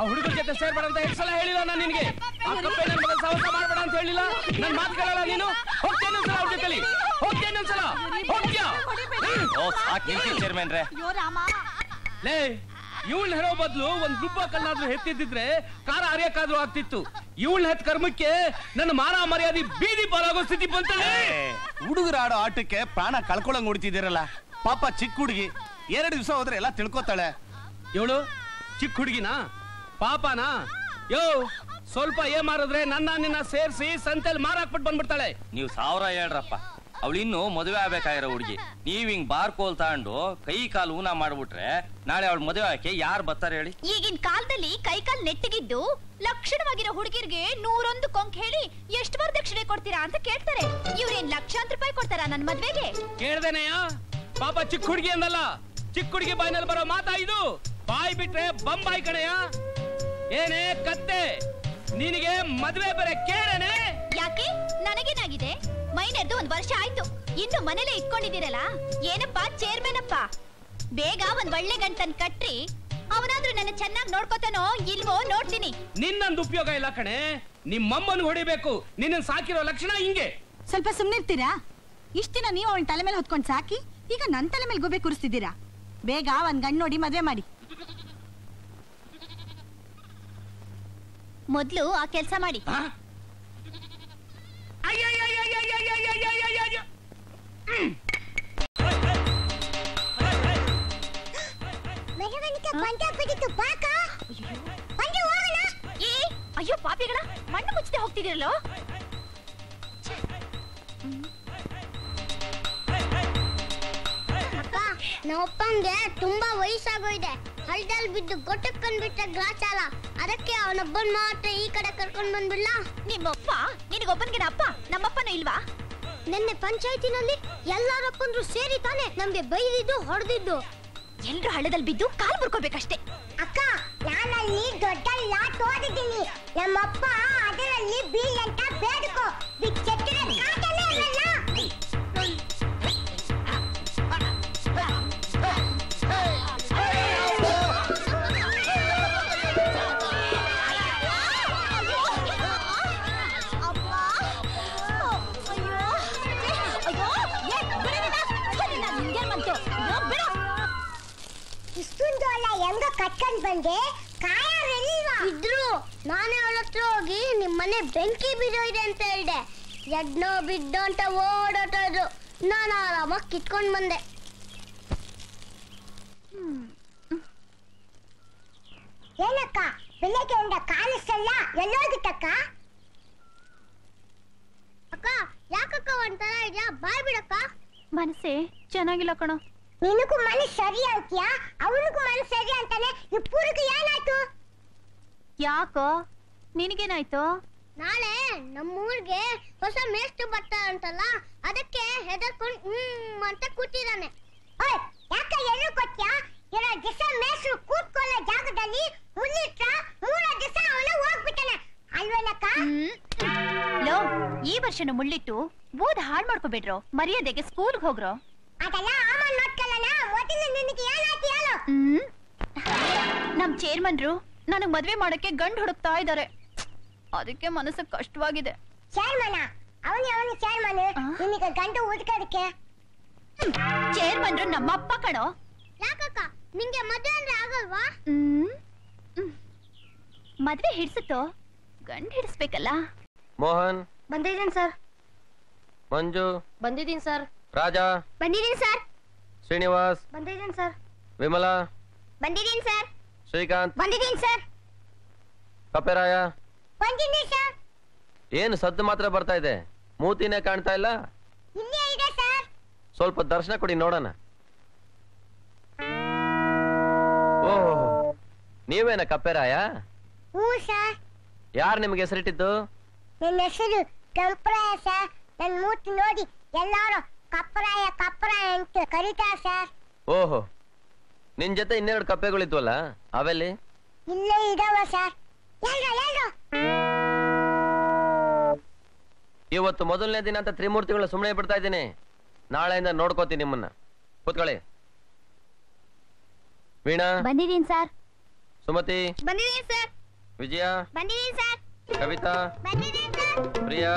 ಆ ಹುಡುಗರ ಜೊತೆ ಸೇರ್ಬೇಡ ಅಂತ ಎಷ್ಟು ಸಲ ಹೇಳಿಲ್ಲ ನಾನು ನಿನಗೆ? ಆ ಕಪ್ಪೆ ನನ್ನ ಮಗನ ಸಹವಾಸ ಮಾಡಬೇಡ ಅಂತ ಹೇಳಿಲ್ಲ? ನನ್ನ ಮಾತು ಕೇಳಲ್ಲ ನೀನು? ಹೋಗ್ತೇನೆ ಒಂದ್ಸಲ ಅವ್ರ ಜೊತೆಲಿ? ಹೋಗ್ತೇನೆ ಒಂದ್ಸಲ ಹೋಗ್ತೀಯ? ಓ ಸಾಕ್ ನಿಲ್ಸಿ ಚೇರ್ಮನ್ ರೇ ಲೇ ಇವಳ್ ಹೇಳೋ ಬದಲು ಒಂದ್ ದುಬ್ಬ ಕಲ್ಲಾದ್ರೂ ಹೆತ್ತಿದ್ದಿದ್ರೆ ಕಾರ ಅರಿಯಕ್ಕಾದ್ರೂ ಆಗ್ತಿತ್ತು. ಇವಳ್ ಹೆತ್ ಕರ್ಮಕ್ಕೆ ನನ್ನ ಮಾನ ಮರ್ಯಾದೆ ಬೀದಿ ಪಾಲಾಗೋ ಸ್ಥಿತಿ ಬಂತಲೇ ಹುಡುಗರ ಆಡೋ ಆಟಕ್ಕೆ ಪ್ರಾಣ ಕಳ್ಕೊಳಂಗ್ ಹೊಡಿತಿದ್ದೀರಲ್ಲ? ಪಾಪ ಚಿಕ್ಕ ಹುಡುಗಿ ಎರಡು ದಿವಸ ಹೋದ್ರೆ ಎಲ್ಲ ತಿಳ್ಕೊತಾಳೆ. ಇವಳು ಚಿಕ್ಕ ಹುಡುಗಿನ? ಪಾಪನಾ? ಯೋ ಸ್ವಲ್ಪ ಏ ಮಾರಿದ್ರೆ ನನ್ನ ನಿನ್ನ ಸೇರಿಸಿ ಸಂತೆಲ್ ಮಾರಾಕ್ಬಿಟ್ಟು ಬಂದ್ಬಿಡ್ತಾಳೆ. ನೀವು ಸಾವಿರ ಹೇಳ್ರಪ್ಪ. ಅವಳು ಇನ್ನು ಮದುವೆ ಆಗ್ಬೇಕಾಗಿರೋ ಹುಡುಗಿ. ನೀವ್ ಹಿಂಗ್ ಬಾರ್ ಕೋಲ್ ತಗೊಂಡು ಕೈ ಕಾಲು ಊನ ಮಾಡ್ಬಿಟ್ರೆ ನಾಳೆ ಅವಳು ಮದುವೆ ಆಕೆ ಯಾರು ಬರ್ತಾರೆ ಹೇಳಿ? ಈಗಿನ ಕಾಲದಲ್ಲಿ ಕೈ ಕಾಲ್ ನೆಟ್ಟಿಗಿದ್ದು ಲಕ್ಷಣವಾಗಿರೋ ಹುಡುಗಿರ್ಗೆ ನೂರೊಂದು ಕೊಂಕ್ ಹೇಳಿ ಎಷ್ಟು ವರದಕ್ಷಿಣೆ ಕೊಡ್ತೀರಾ ಅಂತ ಕೇಳ್ತಾರೆ. ಇವ್ರೇನ್ ಲಕ್ಷಾಂತರ ರೂಪಾಯಿ ಕೊಡ್ತಾರಾ ನನ್ ಮದ್ವೆಗೆ? ಕೇಳ್ದೇನೆಯ ಪಾಪ ಚಿಕ್ಕ ಹುಡುಗಿ ಅಂದಲ್ಲ. ಚಿಕ್ಕ ಹುಡುಗಿ ಬಾಯಿನಲ್ಲಿ ಬರೋ ಮಾತಾ ಇದು? ಬಾಯಿ ಬಿಟ್ರೆ ಬಂಬಾಯಿ ಕಣೆಯ ಏನೇ ಕತ್ತೆ ನಿನಗೆ ಮದ್ವೆ ಬರೆ ಕೇಳನೆ? ಯಾಕೆ? ನನಗೇನಾಗಿದೆ? ಮೈನರ್ದು ಒಂದ್ ವರ್ಷ ಆಯ್ತು. ಇನ್ನು ಮನೇಲೆ ಇಟ್ಕೊಂಡಿದ್ದೀರಲ್ಲ? ಏನಪ್ಪಾ ಚೇರ್ಮನ್ ಅಪ್ಪ ಬೇಗ ಒಂದ್ ಒಳ್ಳೆ ಗಂಟನ್ ಕಟ್ರಿ. ಅವನಾದ್ರೂ ನನ್ನ ಚೆನ್ನಾಗಿ ನೋಡ್ಕೋತಾನೋ ಇಲ್ವೋ ನೋಡ್ತೀನಿ. ನಿನ್ನೊಂದು ಉಪಯೋಗ ಇಲ್ಲ ಕಣೆ. ನಿಮ್ಮಮ್ಮನ್ ಹೊಡಿಬೇಕು. ನಿನ್ನ ಸಾಕಿರೋ ಲಕ್ಷಣ ಹಿಂಗೆ. ಸ್ವಲ್ಪ ಸುಮ್ನಿರ್ತೀರಾ ಇಷ್ಟ ದಿನ ನೀವು ಅವನ ತಲೆ ಮೇಲೆ ಹೊತ್ಕೊಂಡ್ ಸಾಕಿ ಈಗ ನನ್ ತಲೆ ಮೇಲೆ ಗುಬೆ ಕೂರಿಸ್ತಿದ್ದೀರಾ? ಬೇಗ ಒಂದ್ ಗಂಡ್ ನೋಡಿ ಮದ್ವೆ ಮಾಡಿ. ಮೊದ್ಲು ಆ ಕೆಲಸ ಮಾಡಿ. ಅಯ್ಯೋ ಪಾಪಿಗಳ ಮಣ್ಣು ಮುಚ್ಚದೆ ಹೋಗ್ತಿದಿರಲ್ಲ ನಮ್ಮಪ್ಪಂಗೆ ತುಂಬಾ ವಯಸ್ಸಾಗೋಯ್ದೆ ಹಳ್ದಲ್ಲಿ ಬಿದ್ದು ಗೊಟ್ಟಕ್ಕಂಡ್ ಬಿಟ್ಟ ಗ್ಲಾಸ್ ಅಲ್ಲ ಅದಕ್ಕೆ ಅವನೊಬ್ಬನ್ ಮಾತ್ರ ಈ ಕಡೆ ಕರ್ಕೊಂಡ್ ಬಂದ್ಬಿಡ್ಲ. ನಿಮ್ಮಪ್ಪ? ನಿನಗೊಬ್ಬನ್ಗಿನ ಅಪ್ಪ? ನಮ್ಮಪ್ಪನ ಇಲ್ವಾ? ನಿನ್ನೆ ಪಂಚಾಯತಿನಲ್ಲಿ ಎಲ್ಲಾರಪ್ಪಂದ್ರು ಸೇರಿ ತಾನೆ ನಮ್ಗೆ ಬೈದಿದ್ದು ಹೊಡೆದಿದ್ದು. ಎಲ್ರು ಹಳ್ಳದಲ್ಲಿ ಬಿದ್ದು ಕಾಲ್ ಮುರ್ಕೋಬೇಕಷ್ಟೇ. ಅಕ್ಕ ನಾನಲ್ಲಿ ದೊಡ್ಡ ಲಾಟ್ ಓದಿದ್ದೀನಿ. ನಮ್ಮಪ್ಪ ಅದರಲ್ಲಿ ಬೀಳಂತ ಬೇಡ್ಕೋ. ಬಿಚ್ಚೆಟ್ಟರೆ ಕಾಯವಿಲ್ವಾ ಇದ್ರು, ನಾನೇ ಅವಳತ್ರ ಹೋಗಿ ನಿಮ್ಮನೆ ಬೆಂಕಿ ಇದೆ ಅಂತ ಹೇಳಿದೆ. ಎಡ್ನೋ ಬಿದ್ದೋ ಅಂತ ಓಡಾಟ ಇದ್ರು. ನಾನು ಆರಾಮಾಗಿ ಕಿತ್ಕೊಂಡು ಬಂದೆ. ಏನಕ್ಕ? ಬೆಳಗ್ಗೆಯಿಂದ ಕಾಣಿಸ್ತಲ್ಲ ಎಲ್ಲೋಗಿತ್ತಕ್ಕ? ಅಕ್ಕ, ಯಾಕಕ್ಕ ಒಂಥರ ಇದೆಯಾ? ಬಾಯ್ ಬಿಡಕ್ಕ. ಮನಸ್ಸೇ ಚೆನ್ನಾಗಿಲ್ಲ ಕಣ. ನಿನಗೂ ಮನಸ್ಸು ಸರಿ ಅಂತೀಯಾ ಅವನಿಗೂ ಮನಸ್ಸು ಸರಿ ಅಂತಾನೆ ಇಬ್ಬರಿಗೂ ಏನಾಯ್ತು? ಯಾಕೋ? ನಿನಗೇನಾಯ್ತು? ನಾಳೆ ನಮ್ಮೂರಿಗೆ ಹೊಸ ಮೇಷ್ಟ್ರು ಬರ್ತಾರಂತಲ್ಲ ಅದಕ್ಕೆ ಹೆದರ್ಕೊಂಡು ಹ್ಮ್ ಅಂತ ಕೂತಿದ್ದಾನೆ. ಓಯ್ ಯಾಕ ಎಲ್ಲೂ ಕೊಟ್ಯಾ? ಇರೋ ದಿವಸ ಮೇಸ್ಟ್ರು ಕೂತ್ಕೊಳ್ಳೋ ಜಾಗದಲ್ಲಿ ಮುನ್ನಿಟ್ರ ಮೂರ ದಿವಸ ಅವನು ಹೋಗ್ಬಿಟ್ಟಾನೆ. ಅಲ್ವೇನಕ್ಕ? ಲೋ ಈ ವರ್ಷನ ಮುಳ್ಳಿಟ್ಟು ಓದ್ ಹಾಳ್ ಮಾಡ್ಕೋಬೇಡ್ರೋ? ಮರ್ಯಾದೆಗೆ ಸ್ಕೂಲ್ಗೆ ಹೋಗ್ರೋ? ಅದೆಲ್ಲ ಆಮ ನೋಡ್ಕೊಳ್ಳೋಣ ಮೊದಲು ನಿನಗೆ ಏನಾಯ್ತು ಹೇಳು ಹ್ಮ್ ನಮ್ ಚೇರ್ಮನ್ರು ನನಗ್ ಮದ್ವೆ ಮಾಡಕ್ಕೆ ಗಂಡ್ ಹುಡುಕ್ತಾ ಇದಾರೆ. ಅದಕ್ಕೆ ಮನಸ್ಸು ಕಷ್ಟವಾಗಿದೆ. ಚೇರ್ಮನ್ರು ನಮ್ಮ ಅಪ್ಪ ಕಣೋ. ಯಾಕಕ್ಕ? ನಿಂಗೆ ಮದ್ವೆ ಅಂದ್ರೆ ಆಗಲ್ವಾ. ಮದ್ವೆ ಹಿಡ್ಸುತ್ತೋ? ಗಂಡ್ ಹಿಡಿಸ್ಬೇಕಲ್ಲ? ಮೋಹನ್. ಬಂದಿದ್ದೀನಿ ಸರ್. ಮಂಜು. ಬಂದಿದ್ದೀನಿ ಸರ್. ರಾಜಾ. ಬಂದಿದ್ದೀನಿ ಸರ್. ಶ್ರೀನಿವಾಸ್. ಬಂದಿದ್ದೀನಿ ಸರ್. ವಿಮಲಾ. ಬಂದಿದ್ದೀನಿ ಸರ್. ಶ್ರೀಕಾಂತ್. ಬಂದಿದ್ದೀನಿ ಸರ್. ಕಪ್ಪೆರಾಯ. ಬಂದಿದ್ದೀನಿ ಸರ್. ಏನು ಸದ್ದು ಮಾತ್ರ ಬರ್ತಾ ಇದೆ? ಮೂತಿನೇ ಕಾಣ್ತಾ ಇಲ್ಲ? ಇಲ್ಲೇ ಇದೆ ಸರ್. ಸ್ವಲ್ಪ ದರ್ಶನ ಕೊಡಿ ನೋಡೋಣ. ಓಹೋ ನೀವೇನ ಕಪ್ಪೆರಾಯ? ಹ್ಞೂ ಸರ್. ಯಾರು ನಿಮ್ಗೆ ಹೆಸರಿಟ್ಟಿದ್ದು? ನನ್ನ ಹೆಸರು ಕೆಂಪರಾಯ ಸರ್. ನನ್ನ ಮೂತಿ ನೋಡಿ ಎಲ್ಲಾರು ಕಪ್ಪರಾಯ ಕಪ್ಪರಾಯ ಅಂತ ಕರಿತಾ ಸರ್ ಓಹೋ ನಿನ್ ಜೊತೆ ಇನ್ನೆರಡು ಕಪ್ಪೆಗಳಿದ್ವಲ್ಲ ಅವೆಲ್ಲಿ? ಇಲ್ಲೇ ಇದಾವ ಸರ್ ಎಲ್ರು ಎಲ್ರು? ಇವತ್ತು ಮೊದಲನೇ ದಿನ ಅಂತ ತ್ರಿಮೂರ್ತಿಗಳು ಸುಮ್ಮನೆ ಬಿಡ್ತಾ ಇದ್ದೀನಿ. ನಾಳೆಯಿಂದ ನೋಡ್ಕೋತೀನಿ ನಿಮ್ಮನ್ನ. ಕೂತ್ಕೊಳ್ಳಿ. ವೀಣಾ? ಬಂದಿದ್ದೀನಿ ಸರ್ ಸುಮತಿ? ಬಂದಿದ್ದೀನಿ ಸರ್ ವಿಜಯ? ಬಂದಿದ್ದೀನಿ ಸರ್ ಕವಿತಾ? ಬಂದಿದ್ದೀನಿ ಸರ್ ಪ್ರಿಯಾ?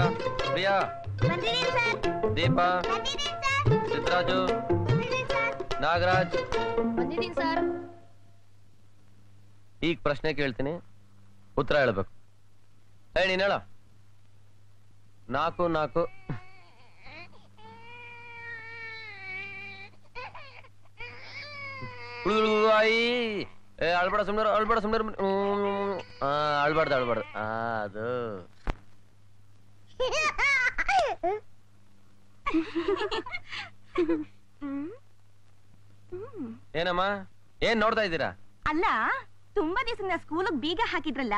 ಪ್ರಿಯಾ? ಬಂದಿದ್ದೀನಿ ಸರ್ ದೀಪ ಬಂದಿದ್ದೀನಿ ಸರ್ ಸಿದ್ದರಾಜು ಬಂದಿದ್ದೀನಿ ಸರ್ ನಾಗರಾಜ್ ಬಂದಿದ್ದೀನಿ ಸರ್ ಈಗ ಪ್ರಶ್ನೆ ಕೇಳ್ತೀನಿ ಉತ್ತರ ಹೇಳ್ಬೇಕು ಹೇಳಿ ನೀನ್ ಹೇಳ ನಾಲ್ಕು ನಾಲ್ಕು ಉಳ್ದು ಆಯಿ ಏ ಅಳ್ಬೇಡ ಸುಮ್ನರು ಅಳ್ಬೇಡ ಸುಮ್ನರು ಆ ಅಳ್ಬಾರ್ದು ಅಳ್ಬಾರ್ದು ಆ ಅದು ಏನಮ್ಮ? ಏನ್ ನೋಡ್ತಾ ಇದ್ದೀರಾ? ಅಲ್ಲ ತುಂಬಾ ದಿವಸದಿಂದ ಸ್ಕೂಲಿಗೆ ಬೀಗ ಹಾಕಿದ್ರಲ್ಲ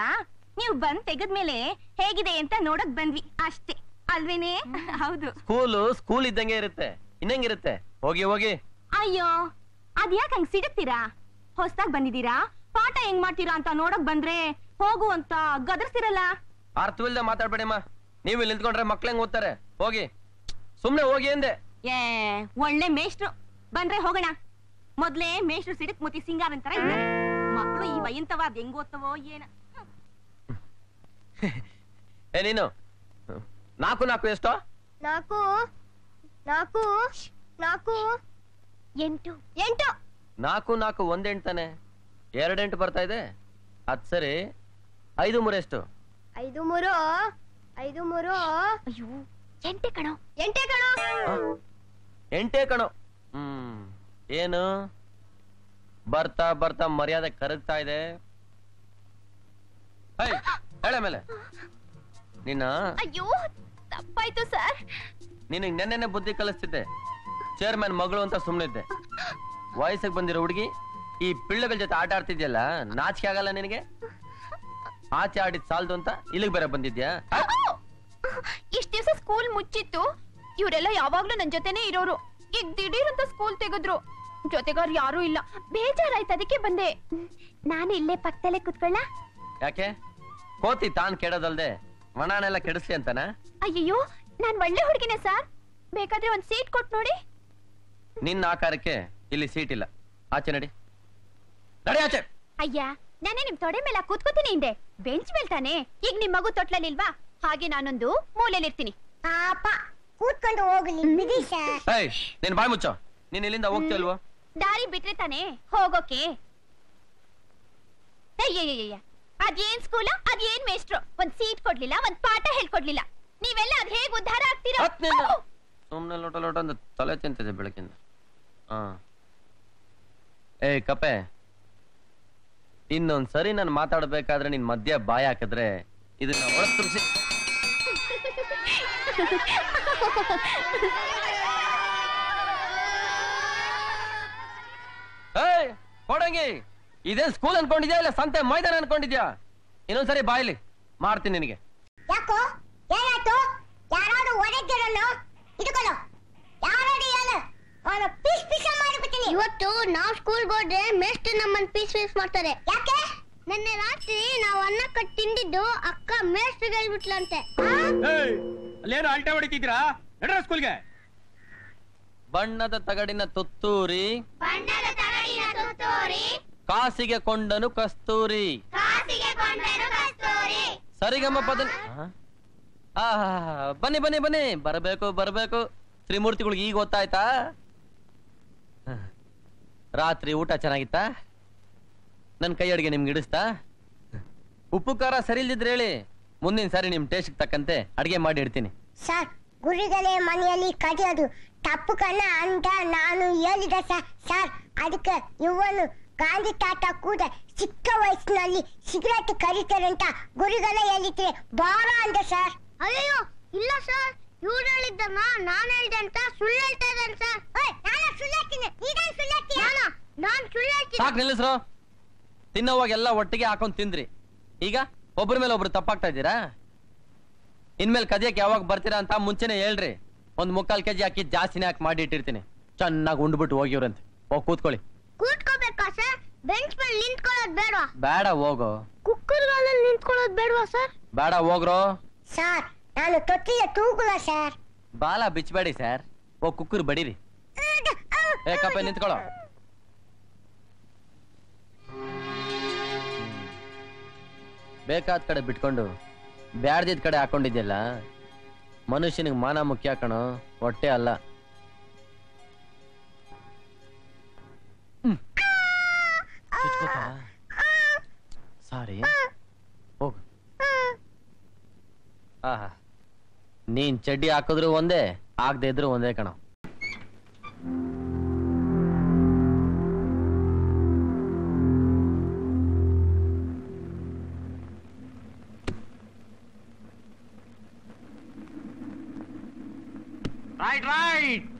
ನೀವು ಬಂದ್ ತೆಗದ್ಮೇಲೆ ಹೇಗಿದೆ ಅಂತ ನೋಡಕ್ ಬಂದ್ವಿ ಅಷ್ಟೇ. ಅಲ್ವೇನೆ? ಹೌದು. ಸ್ಕೂಲು ಸ್ಕೂಲ್ ಇದ್ದಂಗೆ ಇರುತ್ತೆ ಇನ್ನಂಗಿರುತ್ತೆ? ಹೋಗಿ ಹೋಗಿ. ಅಯ್ಯೋ ಅದ್ಯಾಕ್ ಹಂಗ್ ಸಿಡುತ್ತೀರಾ? ಹೊಸ್ದಾಗ್ ಬಂದಿದ್ದೀರಾ? ಪಾಠ ಹೆಂಗ್ ಮಾಡ್ತೀರಾ ಅಂತ ನೋಡಕ್ ಬಂದ್ರೆ ಹೋಗು ಅಂತ ಗದರ್ಸ್ತಿರಲ್ಲ? ಅರ್ಥವಿಲ್ದ ಮಾತಾಡ್ಬೇಡಿಮ್ಮ. ನೀವು ಇಲ್ಲಿ ನಿಂತ್ಕೊಂಡ್ರೆ ಮಕ್ಳು ಹೆಂಗ್ ಓದ್ತಾರೆ? ಹೋಗಿ. ಸುಮ್ನೆ ಹೋಗಿ ಅಂದೆ. ಏ ಒಳ್ಳೆ ಮೇಷ್ಟ್ರು. ಬಂದ್ರೆ ಹೋಗೋಣ. ಮೊದ್ಲೇ ಮೇಷ್ಟ್ರು ಸಿಡಕ್ ಮುತಿ ಸಿಂಗಾರ ಅಂತಾರ ಮಕ್ಕಳು ಈ ವಯಂತವ ಅದ್ ಹೆಂಗ್ ಓದ್ತವೋ ಏನ. ಏ ನೀನು? ನಾಕು ನಾಲ್ಕು ಎಷ್ಟೋ? ನಾಕು ನಾಕು ನಾಕು. ಎಂಟು. ಎಂಟು. ನಾಕು ನಾಲ್ಕು ಒಂದೆಂಟು ಎರಡೆಂಟು ಬರ್ತಾ ಇದೆ. ಅದ್ ಸರಿ. ಐದು ಎಷ್ಟು ಐದು ಮೂರು ಐದು ಮೂರು. ಅಯ್ಯೋ. ಎಂಟೆ ಕಣೋ. ಎಂಟೇ ಕಣೋ. ಎಂಟೇ ಕಣೋ. ಹ್ಮ್ ಏನು? ಬರ್ತಾ ಬರ್ತಾ ಮರ್ಯಾದೆ ಕರಗ್ತಾ ಇದೆ. ಹೈ, ಹೇಳ ಮೇಲೆ. ನಿನ್ನ? ಅಯ್ಯೋ ತಪ್ಪಾಯ್ತು ಸರ್. ನಿನಗ್ ನೆನ್ನೆನೆ ಬುದ್ಧಿ ಕಲಿಸ್ತಿದ್ದೆ. ಚೇರ್ಮನ್ ಮಗಳು ಅಂತ ಸುಮ್ಮನಿದ್ದೆ ವಯಸ್ಸಿಗೆ ಬಂದಿರೋ ಹುಡುಗಿ ಈ ಪಿಳ್ಳಗಳ ಜೊತೆ ಆಟ ಆಡ್ತಿದ್ಯಲ್ಲ ನಾಚಿಕೆ ಆಗಲ್ಲ ನಿನಗೆ? ಆಚೆ ಆಡಿದ್ ಸಾಲ್ದು ಅಂತ ಇಲ್ಲಿಗೆ ಬೇರೆ ಬಂದಿದ್ಯಾ? ಸ್ಕೂಲ್ ಮುಚ್ಚಿತ್ತು. ಇವರೆಲ್ಲ ಯಾವಾಗ್ಲೂ ನನ್ ಜೊತೆನೆ ಇರೋರು. ಈಗ ದಿಢೀರ್ ಅಂತ ಸ್ಕೂಲ್ ತೆಗೆದ್ರು. ಜೊತೆಗಾರ್ ಯಾರು ಇಲ್ಲ. ಬೇಜಾರಾಯ್ತು ಅದಕ್ಕೆ ಬಂದೆ. ನಾನು ಇಲ್ಲೇ ಪಕ್ಕದಲ್ಲೇ ಕುತ್ಕೊಳ್ಳ? ಯಾಕೆ? ಕೋತಿ ತಾನ್ ಕೆಡೋದಲ್ದೆ ಮಣನೆಲ್ಲ ಕೆಡಿಸ್ಲಿ ಅಂತಾನ? ಅಯ್ಯಯ್ಯೋ ನಾನ್ ಒಳ್ಳೆ ಹುಡುಗಿನೇ ಸರ್. ಬೇಕಾದ್ರೆ ಒಂದ್ ಸೀಟ್ ಕೊಟ್ ನೋಡಿ. ನಿನ್ನ ಆಕಾರಕ್ಕೆ ಇಲ್ಲಿ ಸೀಟ್ ಇಲ್ಲ. ಆಚೆ ನಡಿ. ನಡಿ ಆಚೆ. ಅಯ್ಯ ನಾನೇ ನಿಮ್ ತೊಡೆ ಮೇಲೆ ಕೂತ್ಕೋತೀನಿ ಹಿಂದೆ. ಬೆಂಚ್ ಮೇಲ್ತಾನೆ ಈಗ ನಿಮ್ ಮಗು ತೊಟ್ಲಲ್ಲಿಲ್ವಾ? ಹಾಗೆ ನಾನೊಂದು ಮೂಲೆಯಲ್ಲಿರ್ತೀನಿ. ಪಾಪ ಕೂತ್ಕೊಂಡು ಹೋಗ್ಲಿ ಬಿಡಿ ಸರ್ ಏಯ್ ನೀನ್ ಬಾಯ್ ಮುಚ್ಚೋ. ನೀನ್ ಇಲ್ಲಿಂದ ಹೋಗ್ತಿಲ್ವೋ ದಾರಿ ಬಿಟ್ರೆ ತಾನೆ ಹೋಗೋಕೆ? ಅಯ್ಯಯ್ಯಯ್ಯ ಅದೇನ್ ಸ್ಕೂಲ ಅದೇನ್ ಮೇಸ್ಟ್ರು ಒಂದ್ ಸೀಟ್ ಕೊಡ್ಲಿಲ್ಲ ಒಂದ್ ಪಾಠ ಹೇಳ್ಕೊಡ್ಲಿಲ್ಲ. ನೀವೆಲ್ಲ ಅದ್ ಹೇಗ್ ಉದ್ಧಾರ ಆಗ್ತೀರಾ? ಹತ್ ನಿನ್ನ. ಸುಮ್ನೆ ಲೋಟ ಲೋಟ ಅಂತ ತಲೆ ತಿಂತಿದೆ ಬೆಳಕಿಂದ. ಹಾ. ಏ ಕಪೆ. ಇನ್ನೊಂದ್ ಸರಿ ನಾನು ಮಾತಾಡ್ಬೇಕಾದ್ರೆ ನಿನ್ ಮಧ್ಯ ಬಾಯ್ ಹಾಕಿದ್ರೆ ಇದನ್ನ ಒಳತುರ್ಸಿ ಏಯ್ ಕೊಡಂಗಿ. ಇದೇನ್ ಸ್ಕೂಲ್ ಅನ್ಕೊಂಡಿದ್ಯಾ ಇಲ್ಲ ಸಂತೆ ಮೈದಾನ ಅನ್ಕೊಂಡಿದ್ಯಾ? ಇನ್ನೊಂದ್ಸರಿ ಬಾಯ್ಲಿ ಮಾಡ್ತೀನಿ ನಿನಗೆ. ಯಾಕೋ? ಏನಾಯ್ತು? ಯಾರಾದ್ರೂ ಹೊಡೆದಿರಲ್ಲೋ ಇಟ್ಕೊಳ್ಳೋ. ಯಾರಾದ್ರೂ ಹೇಳು? ಅವನ ಪೀಸ್ ಪೀಸ್ ಮಾಡಿಬಿಡ್ತೀನಿ ಇವತ್ತು ನಾವು ಸ್ಕೂಲ್ಗೆ ಹೋದ್ರೆ ಮೇಸ್ಟ್ ನಮ್ಮನ್ನ ಪೀಸ್ ಪೀಸ್ ಮಾಡ್ತಾರೆ. ಯಾಕೆ? ನಿನ್ನೆ ರಾತ್ರಿ ನಾವು ಅನ್ನ ಕಟ್ ತಿಂದಿದ್ದು ಅಕ್ಕ ಮೇಸ್ಟ್ ಹೇಳ್ಬಿಟ್ಲಂತೆ. ಅಲ್ಲೇನು ಅಲ್ಟೆ ಹೊಡಿತಿದ್ರಾ ನಡ್ರ ಸ್ಕೂಲ್ಗೆ ಬಣ್ಣದ ತಗಡಿನ ತುತ್ತೂರಿ. ಬಣ್ಣದ ತಗಡಿನ ತುತ್ತೂರಿ. ಕಾಸಿಗೆ ಕೊಂಡನು ಕಸ್ತೂರಿ. ಕಾಸಿಗೆ ಕೊಂಡನು ಕಸ್ತೂರಿ. ಸರಿಗಮ್ಮ ಪದ ಆ? ಬನ್ನಿ ಬನ್ನಿ ಬನ್ನಿ. ಬರಬೇಕು ಬರಬೇಕು. ತ್ರಿಮೂರ್ತಿಗಳಿಗೆ ಈಗ ಗೊತ್ತಾಯ್ತಾ? ಹ. ರಾತ್ರಿ ಊಟ ಚೆನ್ನಾಗಿತ್ತಾ? ನನ್ನ ಕೈ ಅಡಿಗೆ ನಿಮ್ಗೆ ಇಡಿಸ್ತಾ ಉಪ್ಪು ಖಾರ ಸರಿ ಇಲ್ದಿದ್ರೆ ಹೇಳಿ. ಮುಂದಿನ ಸಾರಿ ನಿಮ್ ಟೇಸ್ಟ್ ತಕ್ಕಂತೆ ಅಡಿಗೆ ಮಾಡಿ ಇಡ್ತೀನಿ. ಸರ್ ಗುರುಗಳೇ ಮನೆಯಲ್ಲಿ ಕಡಿಯೋದು ತಪ್ಪು ಕಣ ಅಂತ ನಾನು ಹೇಳಿದೆ ಸರ್ ಸರ್. ಅದಕ್ಕೆ ಇವನು ಗಾಂಧಿ ತಾತ ಕೂಡ ಚಿಕ್ಕ ವಯಸ್ಸಿನಲ್ಲಿ ಸಿಗರೇಟ್ ಕರೀತಾರೆ ಅಂತ ಗುರುಗಳೇ ಹೇಳಿದ್ರೆ ಬಾರ ಅಂದೆ ಸರ್. ಅಯ್ಯೋ ಇಲ್ಲ ಸರ್. ಇವ್ರು ಹೇಳಿದ್ದಮ್ಮ ನಾನು ಹೇಳಿದೆ ಅಂತ ಸುಳ್ಳು ಹೇಳ್ತಾ ಇದ್ದಾನೆ ಸರ್. ನಾನು ಸುಳ್ಳು ಹೇಳ್ತೀನಿ. ನೀನು ಸುಳ್ಳು ಹೇಳ್ತೀಯ? ನಾನು? ನಾನು ಸುಳ್ಳು ಹೇಳ್ತೀನಿ. ಸಾಕ್ ನಿಲ್ಲಿಸ್ರು. ತಿನ್ನೋವಾಗ ಎಲ್ಲ ಒಟ್ಟಿಗೆ ಹಾಕೊಂಡು ತಿಂದ್ರಿ. ಈಗ? ಒಬ್ರ ಮೇಲೆ ಒಬ್ರು ತಪ್ಪಾಗ್ತಾ ಇದ್ದೀರಾ? ಇನ್ಮೇಲೆ ಕದಿಯಕ್ಕೆ ಯಾವಾಗ ಬರ್ತೀರಾ ಅಂತ ಮುಂಚೆನೆ ಹೇಳ್ರಿ. ಒಂದ್ ಮುಕ್ಕಾಲ್ ಕೆಜಿ ಹಾಕಿ ಜಾಸ್ತಿನೇ ಹಾಕಿ ಮಾಡಿ ಇಟ್ಟಿರ್ತೀನಿ. ಚೆನ್ನಾಗಿ ಉಂಡ್ಬಿಟ್ಟು ಹೋಗಿವ್ರಂತೆ. ಹೋಗ್ ಕೂತ್ಕೊಳ್ಳಿ. ಕೂತ್ಕೋಬೇಕಾ ಸರ್? ಬೆಂಚ್ ಮೇಲೆ ನಿಂತ್ಕೊಳ್ಳೋದು ಬೇಡವಾ? ಬೇಡ ಹೋಗೋ. ಕುಕ್ಕರ್ಗಳಲ್ಲಿ ನಿಂತ್ಕೊಳ್ಳೋದು ಬೇಡವಾ ಸರ್? ಬೇಡ ಹೋಗ್ರೋ. ಸರ್ ನಾನು ತೊಟ್ಟಿಯ ತೂಗುಲ ಸರ್. ಬಾಲ ಬಿಚ್ಚಬೇಡಿ ಸರ್. ಓ ಕುಕ್ಕರ್ ಬಡೀರಿ. ಏ ಕಪ್ಪೆ ನಿಂತ್ಕೊಳ್ಳೋ. ಬೇಕಾದ ಕಡೆ ಬಿಟ್ಕೊಂಡು ಬ್ಯಾಡ್ದಿದ್ ಕಡೆ ಹಾಕೊಂಡಿದ್ಯಲ್ಲ? ಮನುಷ್ಯನಿಗೆ ಮಾನ ಮುಖ್ಯ ಕಣೋ ಹೊಟ್ಟೆ ಅಲ್ಲ. ಸಾರಿ. ಹೋಗು. ಆಹಾ. ನೀನ್ ಚಡ್ಡಿ ಹಾಕಿದ್ರು ಒಂದೇ ಆಗದೆ ಇದ್ರು ಒಂದೇ ಕಣ. I'd like.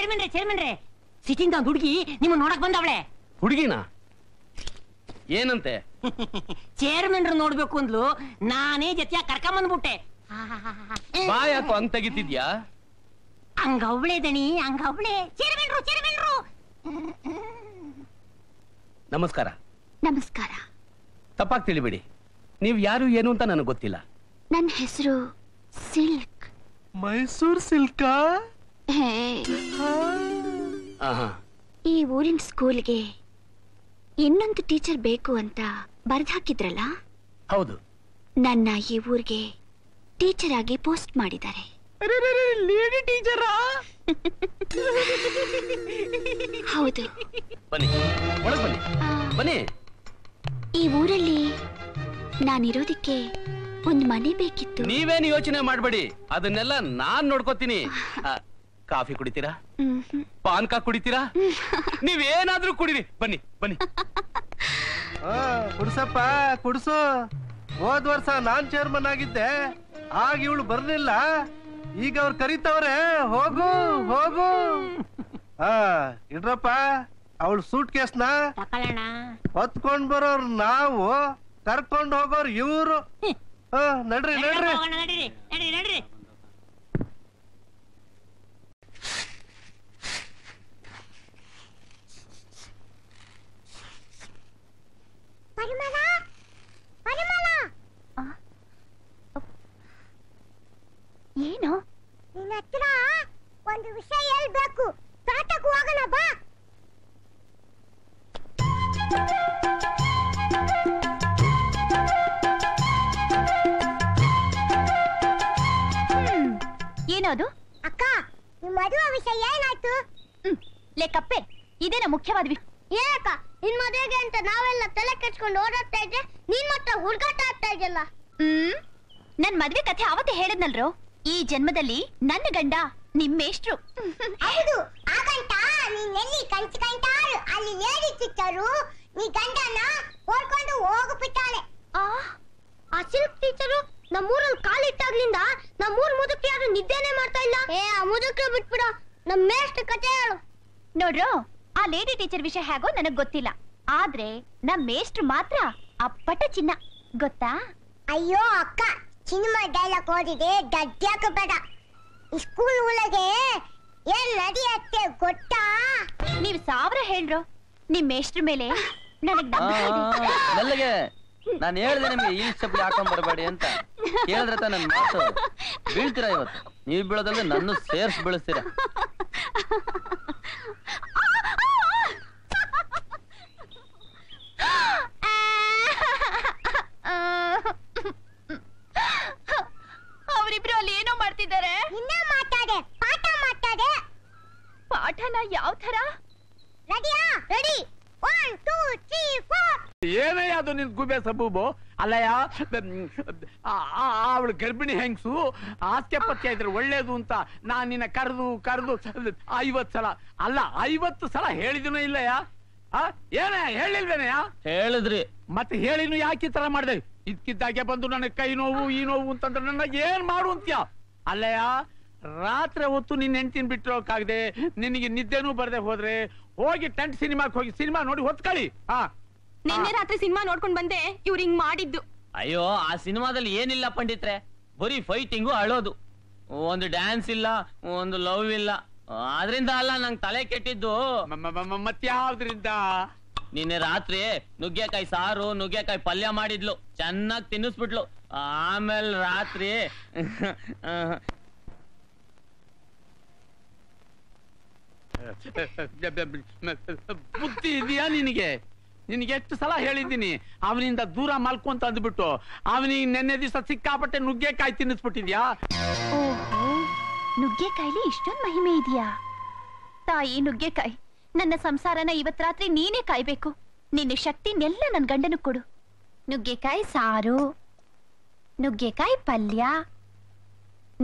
ರೈಟ್ ರೇ ಚೇರ್ಮನ್ ರೇ ಸಿಟಿಂದ ಒಂದು ಹುಡುಗಿ ನಿಮ್ಮ ನೋಡಕ್ ಬಂದವಳೆ. ಹುಡುಗಿನ? ಏನಂತೆ? ಚೇರ್ಮನ್ ನೋಡ್ಬೇಕು ಅಂದ್ಲು ನಾನೇ ಜೊತೆಯಾಗಿ ಕರ್ಕೊಂಬಂದ್ಬಿಟ್ಟೆ. ಬಾ ಯಾಕೋ ಹಂಗ್ ತೆಗಿತಿದ್ಯಾ? ಹಂಗವ್ಳೆ ದಣಿ ಹಂಗವ್ಳೆ ಚೇರ್ಮನ್ರು ಚೇರ್ಮನ್ರು. ನಮಸ್ಕಾರ. ನಮಸ್ಕಾರ. ತಪ್ಪಾಗಿ ತಿಳಿಬಿಡಿ. ನೀವ್ ಯಾರು ಏನು ಅಂತ ನನಗೆ ಗೊತ್ತಿಲ್ಲ. ನನ್ನ ಹೆಸರು ಸಿಲ್ಕ್. ಮೈಸೂರ್ ಸಿಲ್ಕಾ? ಈ ಊರಿನ ಸ್ಕೂಲ್ಗೆ ಇನ್ನೊಂದು ಟೀಚರ್ ಬೇಕು ಅಂತ ಬರ್ದಾಕಿದ್ರಲ್ಲ ಹೌದು. ನನ್ನ ಈ ಊರಿಗೆ ಟೀಚರ್ ಆಗಿ ಪೋಸ್ಟ್ ಮಾಡಿದ್ದಾರೆ. ಹೌದು. ಬನ್ನಿ ಈ ಊರಲ್ಲಿ ನಾನಿರೋದಕ್ಕೆ ಒಂದು ಮನೆ ಬೇಕಿತ್ತು. ನೀವೇನು ಯೋಚನೆ ಮಾಡಬೇಡಿ. ಅದನ್ನೆಲ್ಲ ನಾನ್ ನೋಡ್ಕೋತೀನಿ. ಕಾಫಿ ಕುಡಿತೀರಾ. ಪಾನ್ಕ ಕುಡಿತೀರಾ? ನೀವೇನಾದ್ರೂ ಕುಡಿರಿ. ಬನ್ನಿ ಬನ್ನಿ. ಕುಡ್ಸಪ್ಪ ಕುಡ್ಸು. ಹೋದ್ ವರ್ಷ ನಾನ್ ಚೇರ್ಮನ್ ಆಗಿದ್ದೆ. ಆಗ ಇವಳು ಬರ್ಲಿಲ್ಲ. ಈಗ ಅವ್ರು ಕರೀತವ್ರೆ ಹೋಗು ಹೋಗು. ಆ ಇಡ್ರಪ್ಪ ಅವಳು ಸೂಟ್ ಕೇಸ್ನ ಹೊತ್ಕೊಂಡ್ ಬರೋರ್ ನಾವು ಕರ್ಕೊಂಡು ಹೋಗೋರ್ ಇವ್ರು. ನಡ್ರಿ ನಡ್ರಿ ನಡ್ರಿ ಹೋಗೋಣ, ನಡೀರಿ ನಡೀರಿ ನಡೀರಿ ಪರಿಮಳ ಪರಿಮಳ ಏನು? ನಿನ್ನ ಹತ್ರ ಒಂದು ವಿಷಯ ಹೇಳ್ಬೇಕು. ತೋಟಕ್ಕೆ ಹೋಗೋಣ ಬಾ. ಏನದು? ಅಕ್ಕ ನಿಮ್ಮ ಮದುವೆ ವಿಷಯ ಏನಾಯ್ತು? ಹ್ಮ್. ಲೇ ಕಪ್ಪೆ ಇದೇನ ಮುಖ್ಯವಾದ ವಿಷಯ? ಏನಕ್ಕ ನಿನ್ ಮದುವೆಗೆ ಅಂತ ನಾವೆಲ್ಲ ತಲೆ ಕೆಚ್ಕೊಂಡು ಓಡಾಡ್ತಾ ಇದ್ದೆ ನೀನ್ ಮಾತ್ರ ಹುಡುಗಾಟ ಆಗ್ತಾ ಇದೆಯಲ್ಲ? ಹ್ಮ್ ನನ್ ಮದ್ವೆ ಕಥೆ ಅವತ್ತೇ ಹೇಳಿದ್ನಲ್ರು? ಈ ಜನ್ಮದಲ್ಲಿ ನನ್ನ ಗಂಡ ನಿಮ್ಮೇಷ್ಟ್ರು ಹೌದು ಆಗಂತ ನೀನ್ ಎಲ್ಲಿ ಕಂಟಾಳು? ಅಲ್ಲಿ ಲೇಡಿ ಟೀಚರು ನೀ ಗಂಡನ ಓಡ್ಕೊಂಡು ಹೋಗ್ಬಿಟ್ಟಾಳೆ. ಆ ಆ ಸಿಲ್ಕ್ ಟೀಚರು ನಮ್ಮೂರಲ್ಲಿ ಕಾಲಿಟ್ಟಾಗ್ಲಿಂದ ನಮ್ಮೂರ್ ಮುದುಕಿ ಯಾರು ನಿದ್ದೆನೆ ಮಾಡ್ತಾ ಇಲ್ಲ? ಏ ಆ ಮುದುಕ್ರು ಬಿಟ್ಬಿಡು. ನಮ್ ಮೇಷ್ಟ್ರ ಕಥೆ ಹೇಳು. ನೋಡ್ರು ಆ ಲೇಡಿ ಟೀಚರ್ ವಿಷಯ ಹೇಗೋ ನನಗ್ ಗೊತ್ತಿಲ್ಲ. ಆದ್ರೆ ನಮ್ ಮೇಷ್ಟ್ರು ಮಾತ್ರ ಅಪ್ಪಟ ಚಿನ್ನ. ಗೊತ್ತಾ? ಅಯ್ಯೋ ಅಕ್ಕ ಸಿನಿಮಾ ಡೈಲಾಗ್ ಓದಿದೆ ಗದ್ಯಾಕ ಬೇಡ. ಸ್ಕೂಲ್ ಒಳಗೆ ಏನ್ ನಡೆಯತ್ತೆ ಗೊತ್ತಾ? ನೀವ್ ಸಾವಿರ ಹೇಳ್ರು. ನಿಮ್ ಮೇಷ್ಟ್ರ ಮೇಲೆ ನನಗ್ ಆ, ನಂಬಿಕೆ ಇದೆ. ಮೆಲ್ಲಗೆ. ನಾನು ಹೇಳಿದೆ ನಿಮ್ಗೆ ಈ ಚಪ್ಪಲಿ ಹಾಕೊಂಡ್ ಬರಬೇಡಿ ಅಂತ. ಕೇಳಿದ್ರೆ ತಾನೆ ನನ್ ಮಾತು. ಬೀಳ್ತೀರಾ ಇವತ್ತು? ನೀವು ಬೀಳೋದಲ್ಲದೆ ನನ್ನ ಸೇರ್ಸ್ ಬೀಳಿಸ್ತೀರಾ ಅವರಿಬ್ರು ಅಲ್ಲಿ ಏನೋ ಮಾಡ್ತಿದ್ದಾರೆ ಇನ್ನ ಮಾತಾಡೆ ಪಾಠ ಮಾತಾಡೆ ಪಾಠನ ಯಾವ ತರ ರೆಡಿಯಾ? Ready. One two three four ಏನಯ್ಯ ಅದು ನಿನ್ ಗುಬೆ ಸಬೂಬು. ಅಲ್ಲಯ್ಯ ಅವಳು ಗರ್ಭಿಣಿ ಹೆಂಗ್ಸು ಆಸ್ತಿ ಪತ್ಯ ಇದ್ರೆ ಒಳ್ಳೇದು ಅಂತ ನಾನ್ ನಿನ್ನ ಕರೆದು ಕರೆದು ಐವತ್ ಸಲ ಅಲ್ಲ ಐವತ್ತು ಸಲ ಹೇಳಿದನು ಇಲ್ಲಯ್ಯ? ಆ ಏನಯ್ಯ ಹೇಳಿಲ್ವೇನಯ್ಯ? ಹೇಳಿದ್ರಿ. ಮತ್ತೆ ಹೇಳಿನು ಯಾಕೆ ಈ ತರ ಮಾಡಿದೆ? ಇದ್ಕಿದ್ದಾಗೆ ಬಂದು ನನಗೆ ಕೈ ನೋವು ಈ ನೋವು ಅಂತಂದ್ರೆ ನನಗೆ ಏನ್ ಮಾಡು ಅಂತ್ಯ? ಅಲ್ಲಯ್ಯ ರಾತ್ರಿ ಹೊತ್ತು ನಿನ್ನ ಹೆಂಡ್ತಿನ ಬಿಟ್ಟಿರೋಕ್ಕಾಗದೆ ನಿನಗೆ ನಿದ್ದೆನೂ ಬರದೆ ಹೋದ್ರೆ ಹೋಗಿ ಟೆಂಟ್ ಸಿನಿಮಾಕ್ ಹೋಗಿ ಸಿನಿಮಾ ನೋಡಿ ಹೊತ್ಕೊಳ್ಳಿ ಹಾ. ನಿನ್ನೆ ರಾತ್ರಿ ಸಿನಿಮಾ ನೋಡ್ಕೊಂಡ್ ಬಂದೆ ಇವ್ರು ಹಿಂಗ್ ಮಾಡಿದ್ದು. ಅಯ್ಯೋ ಆ ಸಿನಿಮಾದಲ್ಲಿ ಏನಿಲ್ಲ ಪಂಡಿತ್ರೆ ಬರೀ ಫೈಟಿಂಗು ಅಳೋದು. ಒಂದು ಡ್ಯಾನ್ಸ್ ಇಲ್ಲ ಒಂದು ಲವ್ ಇಲ್ಲ. ಆದ್ರಿಂದ ಅಲ್ಲ ನಂಗ್ ತಲೆ ಕೆಟ್ಟಿದ್ದು. ಮತ್ಯಾವ್ದ್ರಿಂದ? ನಿನ್ನೆ ರಾತ್ರಿ ನುಗ್ಗೆಕಾಯಿ ಸಾರು ನುಗ್ಗೆಕಾಯಿ ಪಲ್ಯ ಮಾಡಿದ್ಲು. ಚೆನ್ನಾಗಿ ತಿನ್ನಿಸ್ಬಿಟ್ಲು. ಆಮೇಲೆ ರಾತ್ರಿ ಬುದ್ಧಿ ಇದೆಯಾ ನಿನಗೆ? ನಿನಗೆ ಎಷ್ಟು ಸಲ ಹೇಳಿದ್ದೀನಿ, ಅವನಿಂದ ದೂರ ಮಲ್ಕೊಂತ ಅಂದ್ಬಿಟ್ಟು, ಅವನಿಗೆ ನೆನ್ನೆ ದಿವಸ ಸಿಕ್ಕಾಪಟ್ಟೆ ನುಗ್ಗೆಕಾಯಿ ತಿನ್ನಿಸ್ಬಿಟ್ಟಿದ್ಯಾ? ಓಹೋ, ನುಗ್ಗೆಕಾಯಿಲಿ ಇಷ್ಟೊಂದು ಮಹಿಮೆ ಇದೆಯಾ? ತಾಯಿ ನುಗ್ಗೆಕಾಯಿ, ನನ್ನ ಸಂಸಾರನ ಇವತ್ ರಾತ್ರಿ ನೀನೇ ಕಾಯ್ಬೇಕು. ನಿನ್ನ ಶಕ್ತಿನೆಲ್ಲ ನನ್ ಗಂಡನು ಕೊಡು. ನುಗ್ಗೆಕಾಯಿ ಸಾರು, ನುಗ್ಗೆಕಾಯಿ ಪಲ್ಯ,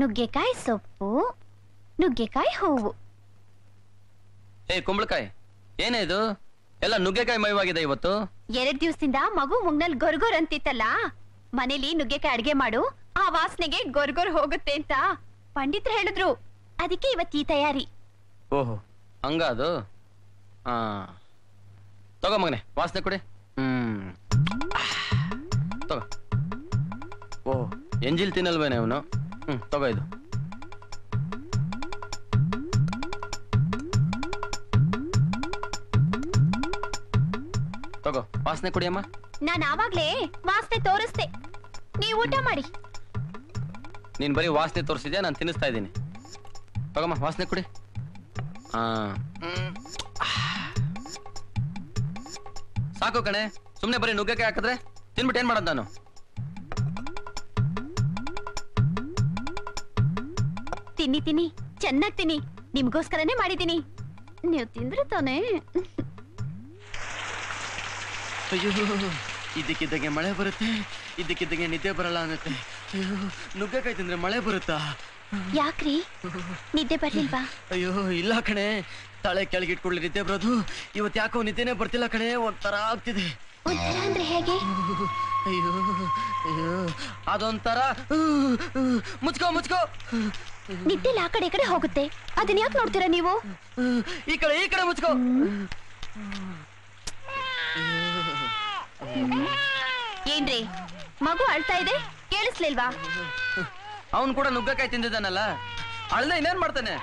ನುಗ್ಗೆಕಾಯಿ ಸೊಪ್ಪು, ನುಗ್ಗೆಕಾಯಿ ಹೂವು. ಏ ಕುಂಬಳಕಾಯಿ ಏನೇ ಇದು? ಎಲ್ಲ ನುಗ್ಗೆಕಾಯಿ ಮೈವಾಗಿದೆ ಇವತ್ತು? ಎರಡ್ ದಿವಸದಿಂದ ಮಗು ಮುಗ್ನಲ್ ಗೊರ್ಗೊರ್ ಅಂತಿತ್ತಲ್ಲ? ಮನೇಲಿ ನುಗ್ಗೆಕಾಯಿ ಅಡ್ಗೆ ಮಾಡು ಆ ವಾಸನೆಗೆ ಗೊರ್ಗೊರ್ ಹೋಗುತ್ತೆ ಅಂತ ಪಂಡಿತ್ರು ಹೇಳಿದ್ರು. ಅದಕ್ಕೆ ಇವತ್ತು ಈ ತಯಾರಿ. ಓಹೋ ಹಂಗ ಅದು ಹಾ. ತಗೋ ಮಗನೆ ವಾಸನೆ ಕೊಡಿ. ಹ್ಮ್. ತಗೋ. ಓಹ್ ಎಂಜಿಲ್ ತಿನ್ನಲ್ವೇನೆ ಅವನು? ಹ್ಮ್ ತಗೋ ಇದು. ತಗೋ ವಾಸನೆ ಕುಡಿಯಮ್ಮ. ನಾನು ಆವಾಗ್ಲೇ ವಾಸನೆ ತೋರಿಸ್ದೆ. ನೀವು ಊಟ ಮಾಡಿ. ನೀನ್ ಬರೀ ವಾಸನೆ ತೋರಿಸಿದ್ಯಾ ನಾನು ತಿನ್ನಿಸ್ತಾ ಇದ್ದೀನಿ. ತಗೋಮ್ಮ ವಾಸನೆ ಕುಡಿ. ಹಾ. ಸಾಕು ಕಣೆ ಸುಮ್ನೆ ಬರೀ ನುಗ್ಗಕ್ಕೆ ಹಾಕಿದ್ರೆ ತಿನ್ಬಿಟ್ಟು ಏನ್ ಮಾಡೋದು ನಾನು? ತಿನ್ನಿ ತಿನ್ನಿ ಚೆನ್ನಾಗ್ ತಿನ್ನಿ. ನಿಮ್ಗೋಸ್ಕರನೇ ಮಾಡಿದ್ದೀನಿ. ನೀವು ತಿಂದ್ರೆ ತಾನೇ. ಅಯ್ಯೋ ಇದಕ್ಕಿದ್ದಂಗೆ ಮಳೆ ಬರುತ್ತೆ ಇದಕ್ಕಿದ್ದಂಗೆ ನಿದ್ದೆ ಬರಲ್ಲ ಅನ್ನತ್ತೆ. ಅಯ್ಯೋ ನುಗ್ಗಕಾಯ್ ತಿಂದ್ರೆ ಮಳೆ ಬರುತ್ತಾ? ಯಾಕ್ರಿ? ನಿದ್ದೆ ಬರ್ಲಿಲ್ವಾ? ಅಯ್ಯೋ ಇಲ್ಲ ಕಣೆ. ತಳೆ ಕೆಳಗಿಟ್ಕೊಳ್ಳಿ ನಿದ್ದೆ ಬರೋದು. ಇವತ್ತು ಯಾಕೋ ನಿದ್ದೆನೆ ಬರ್ತಿಲ್ಲ ಕಣೆ ಒಂಥರ ಆಗ್ತಿದೆ. ಒಂಥರ ಅಂದ್ರೆ ಹೇಗೆ? ಅಯ್ಯೋ ಅಯ್ಯೋ ಅದೊಂಥರ ಮುಚ್ಕೋ ಮುಚ್ಕೋ. ನಿದ್ದೆಲ್ಲ ಆ ಕಡೆ ಈ ಕಡೆ ಹೋಗುತ್ತೆ. ಅದನ್ನ ಯಾಕೆ ನೋಡ್ತೀರಾ ನೀವು? ಈ ಕಡೆ ಈ ಕಡೆ ಮುಚ್ಕೋ. ಏನ್ರಿ? ಮಗು ಅಳ್ತಾ ಇದೆ? ಕೇಳಿಸ್ಲಿಲ್ವಾ? ಅವನು ಕೂಡ ನುಗ್ಗಕಾಯಿ ತಿಂದಿದ್ದಾನಲ್ಲ? ಅಳ್ದ ಇನ್ನೇನ್ ಮಾಡ್ತಾನೆ?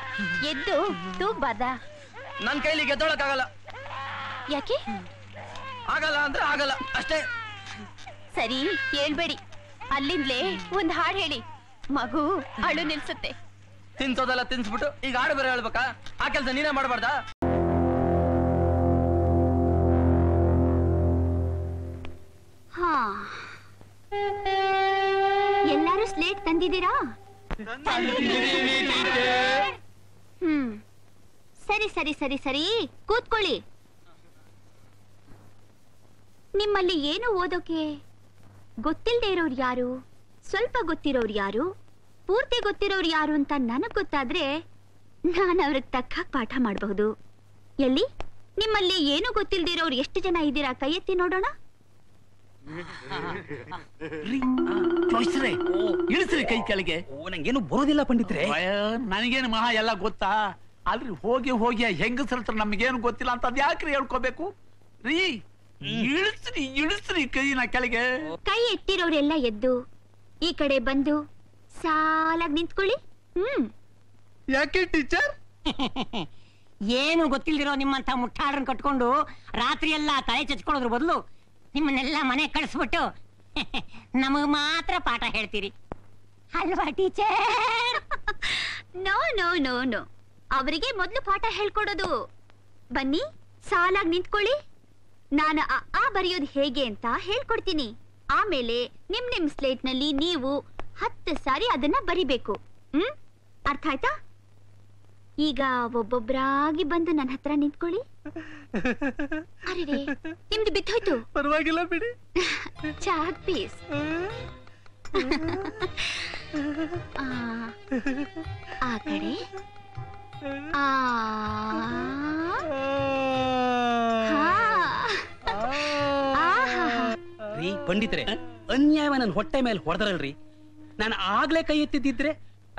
ಎದ್ದು ತೂಗ್ಬಾರ್ದಾ? ನನ್ ಕೈಲಿ ಗೆದ್ದೊಳಕ್ಕಾಗಲ್ಲ. ಯಾಕೆ? ಆಗಲ್ಲ ಅಂದ್ರೆ ಆಗಲ್ಲ ಅಷ್ಟೇ. ಸರಿ ಹೇಳ್ಬೇಡಿ. ಅಲ್ಲಿಂದ್ಲೇ ಒಂದ್ ಹಾಡ್ ಹೇಳಿ. ಮಗು ಅಳು ನಿಲ್ಸುತ್ತೆ. ತಿನ್ಸೋದಲ್ಲ ತಿನ್ಸ್ಬಿಟ್ಟು ಈಗ ಹಾಡು ಬೇರೆ ಹೇಳ್ಬೇಕಾ? ಆ ಕೆಲಸ ನೀನೇ ಮಾಡಬಾರ್ದಾ? ಎಲ್ಲಾರು ಸ್ಲೇಟ್ ತಂದಿದ್ದೀರಾ? ಹ್ಮ್. ಸರಿ ಸರಿ ಸರಿ ಸರಿ. ಕೂತ್ಕೊಳ್ಳಿ. ನಿಮ್ಮಲ್ಲಿ ಏನು ಓದೋಕೆ? ಗೊತ್ತಿಲ್ಲದೆ ಇರೋರು ಯಾರು? ಸ್ವಲ್ಪ ಗೊತ್ತಿರೋರು ಯಾರು? ಪೂರ್ತಿ ಗೊತ್ತಿರೋರು ಯಾರು ಅಂತ ನನಗ್ ಗೊತ್ತಾದ್ರೆ ನಾನು ಅವ್ರಿಗೆ ತಕ್ಕ ಪಾಠ ಮಾಡಬಹುದು. ಎಲ್ಲಿ? ನಿಮ್ಮಲ್ಲಿ ಏನು ಗೊತ್ತಿಲ್ದಿರೋರು ಎಷ್ಟು ಜನ ಇದ್ದೀರಾ? ಕೈ ಎತ್ತಿ ನೋಡೋಣ. ಇಳಿಸ್ರಿ ಕೈ ಕೆಳಗೆ. ನಂಗೇನು ಬರೋದಿಲ್ಲ ಪಂಡಿತ್ರೆ. ನನಗೇನು ಮಹಾ ಎಲ್ಲ ಗೊತ್ತಾ? ಅಲ್ರಿ ಹೋಗಿ ಹೋಗಿ ಹೆಂಗಸ್ರ ಹತ್ರ ನಮ್ಗೇನು ಗೊತ್ತಿಲ್ಲ ಅಂತ ಅದ್ ಯಾಕ್ರಿ ಹೇಳ್ಕೋಬೇಕು? ರೀ ಇಳಿಸ್ರಿ ಇಳಿಸ್ರಿ ಕೈನ ಕೆಳಗೆ. ಕೈ ಎತ್ತಿರೋರೆಲ್ಲ ಎದ್ದು ಈ ಕಡೆ ಬಂದು ಸಾಲಾಗಿ ನಿಂತ್ಕೊಳ್ಳಿ. ಹ್ಮ್. ಯಾಕೆ ಟೀಚರ್? ಏನು ಗೊತ್ತಿಲ್ದಿರೋ ನಿಮ್ಮಂತ ಮುಟ್ಟಾಡ್ರನ್ ಕಟ್ಕೊಂಡು ರಾತ್ರಿ ಎಲ್ಲ ತಲೆ ಚಚ್ಕೊಳ್ಳೋದ್ರ ಬದಲು ನಿಮ್ಮನ್ನೆಲ್ಲ ಮನೆ ಕಳಿಸ್ಬಿಟ್ಟು ನಮಗ್ ಮಾತ್ರ ಪಾಠ ಹೇಳ್ತೀರಿ. ಅಲ್ವಾ teacher? No no no no. ಅವರಿಗೆ ಮೊದಲು ಪಾಠ ಹೇಳ್ಕೊಡೋದು. ಬನ್ನಿ, ಸಾಲಾಗಿ ನಿಂತ್ಕೊಳ್ಳಿ. ನಾನು ಆ ಬರೆಯೋದು ಹೇಗೆ ಅಂತ ಹೇಳ್ಕೊಡ್ತೀನಿ. ಆಮೇಲೆ ನಿಮ್ ನಿಮ್ ಸ್ಲೇಟ್ನಲ್ಲಿ ನೀವು ಹತ್ತು ಸಾರಿ ಅದನ್ನ ಬರಿಬೇಕು. ಹ್ಮ್? ಅರ್ಥ ಆಯ್ತಾ? ಈಗ ಒಬ್ಬೊಬ್ಬರಾಗಿ ಬಂದು ನನ್ನ ಹತ್ರ ನಿಂತ್ಕೊಳ್ಳಿ. ಅರೆ ನಿಮ್ದು ಬಿದ್ದೋಯ್ತು. ಪರವಾಗಿಲ್ಲ ಬಿಡಿ. Chalk piece. ಆ? ಆ ಕಡೆ. ಆ. ರೀ ಪಂಡಿತರೆ ಅನ್ಯಾಯ ನನ್ನ ಹೊಟ್ಟೆ ಮೇಲೆ ಹೊಡೆದ್ರಲ್ರಿ. ನಾನು ಆಗ್ಲೇ ಕೈ ಎತ್ತಿದ್ದಿದ್ರೆ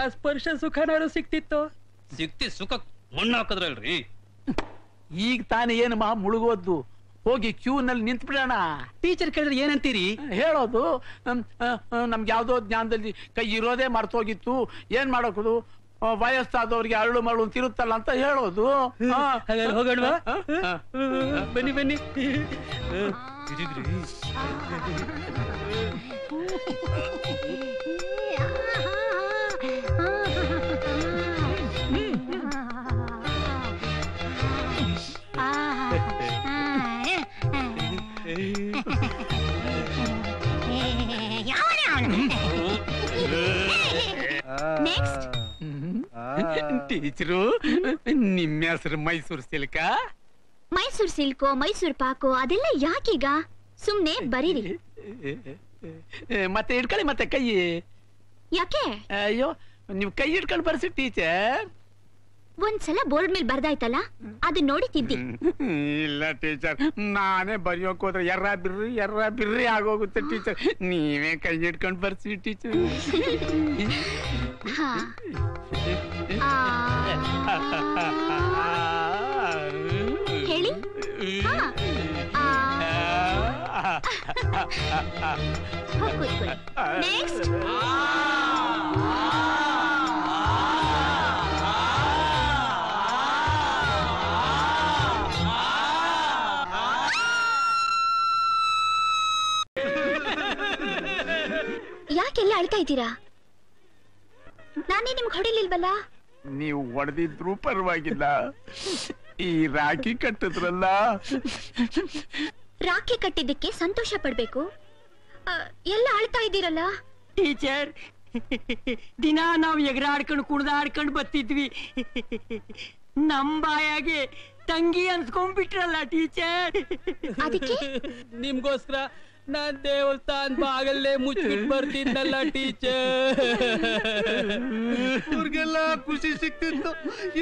ಆ ಸ್ಪರ್ಶ ಸುಖನಾರು ಸಿಕ್ತಿತ್ತು? ಸಿಕ್ತಿ ಸುಖ ಮಣ್ಣು ಹಾಕದ್ರಲ್ರಿ ಈಗ ತಾನೇ ಏನು ಮಹಾ ಮುಳುಗೋದ್ದು ಹೋಗಿ ಕ್ಯೂ ನಲ್ಲಿ ನಿಂತ್ ಬಿಡೋಣ ಟೀಚರ್ ಕೇಳಿದ್ರೆ ಏನಂತೀರಿ ಹೇಳೋದು ನಮ್- ಆ, ಆ, ನಮ್ಗೆ ಯಾವ್ದೋ ಜ್ಞಾನದಲ್ಲಿ ಕೈ ಇರೋದೇ ಮರ್ತೋಗಿತ್ತು ಏನ್ ಮಾಡೋದು ಆ, ವಯಸ್ಸಾದವ್ರಿಗೆ ಅರಳು ಮರಳು ತಿರುತ್ತಲ್ಲ ಇರುತ್ತಲ್ಲ ಅಂತ ಹೇಳೋದು ಆ. ಹಾಗಾದ್ರೆ ಹೋಗೋಣವಾ? ಆ, ಆ. ಬನ್ನಿ ಬನ್ನಿ. ಟೀಚರು ನಿಮ್ಮ ಹೆಸರು ಮೈಸೂರು ಸಿಲ್ಕ? ಮೈಸೂರ್ ಸಿಲ್ಕೋ ಮೈಸೂರ್ ಪಾಕೋ ಅದೆಲ್ಲ ಯಾಕೀಗ? ಸುಮ್ನೆ ಬರೀರಿ. ಮತ್ತೆ ಇಟ್ಕೊಳ್ಳಿ ಮತ್ತೆ ಕೈ. ಯಾಕೆ? ಅಯ್ಯೋ ನೀವು ಕೈ ಇಟ್ಕೊಂಡು ಬರ್ಸಿ ಟೀಚರ್. ಒಂದ್ಸಲ ಬೋರ್ಡ್ ಮೇಲೆ ಬರ್ದಾಯ್ತಲ್ಲ? ಅದನ್ನ ನೋಡಿ ತಿದ್ದಿ ಇಲ್ಲ ಟೀಚರ್. ನಾನೇ ಬರೆಯೋಕ್ ಹೋದ್ರೆ ಎರ್ರ ಬಿರ್ರಿ ಎರ್ರ ಬಿರ್ರಿ ಆಗೋಗುತ್ತೆ ಟೀಚರ್. ನೀವೇ ಕೈ ಇಟ್ಕೊಂಡು ಬರ್ಸಿ ಟೀಚರ್. ಹೇಳಿ. ನೆಕ್ಸ್ಟ್ ಅಳ್ತಾ ಇದ್ದೀರಾ ನಾನೇ ನಿಮ್ಗೆ ಹೊಡಿಲಿಲ್ವಲ್ಲ? ನೀವು ಹೊಡೆದಿದ್ರು ಪರವಾಗಿಲ್ಲ. ಈ ರಾಖಿ ಕಟ್ಟಿದ್ರಲ್ಲ? ರಾಖಿ ಕಟ್ಟಿದ್ದಕ್ಕೆ ಸಂತೋಷ ಪಡ್ಬೇಕು? ಆ, ಎಲ್ಲ ಅಳ್ತಾ ಇದ್ದೀರಲ್ಲ ಟೀಚರ್ ದಿನ ನಾವು ಎಗರಾಡ್ಕೊಂಡು ಕುಣಿದಾಡ್ಕೊಂಡು ಬತ್ತಿದ್ವಿ ನಮ್ ಬಾಯಾಗೆ ತಂಗಿ ಅನ್ಸ್ಕೊಂಡ್ಬಿಟ್ರಲ್ಲ ಟೀಚರ್. ಅದಕ್ಕೆ? ನಿಮ್ಗೋಸ್ಕರ ನಾನ್ ದೇವಸ್ಥಾನ ಬಾಗಲ್ಲೇ ಮುಚ್ಚಿಬಿಟ್ಟು ಬರ್ತಿದ್ನಲ್ಲ ಟೀಚರ್. ಊರ್ಗೆಲ್ಲ ಖುಷಿ ಸಿಕ್ತಿತ್ತು.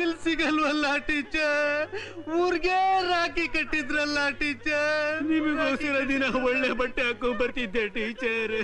ಇಲ್ಲಿ ಸಿಗಲ್ವಲ್ಲ ಟೀಚರ್. ಊರ್ಗೆ ರಾಖಿ ಕಟ್ಟಿದ್ರಲ್ಲ ಟೀಚರ್. ನಿಮಗೋಸ್ಕರ ದಿನ ಒಳ್ಳೆ ಬಟ್ಟೆ ಹಾಕೋ ಬರ್ತಿದ್ದೆ ಟೀಚರ್.